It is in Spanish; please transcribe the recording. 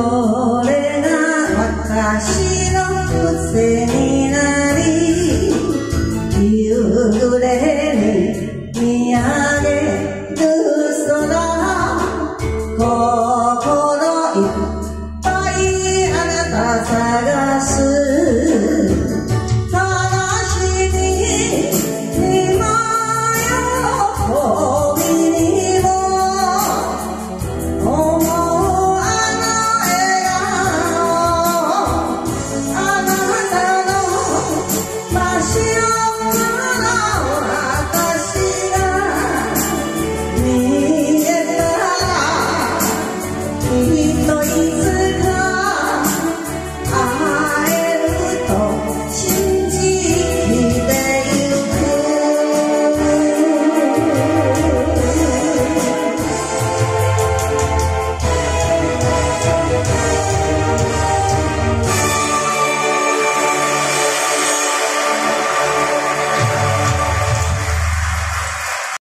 Señor.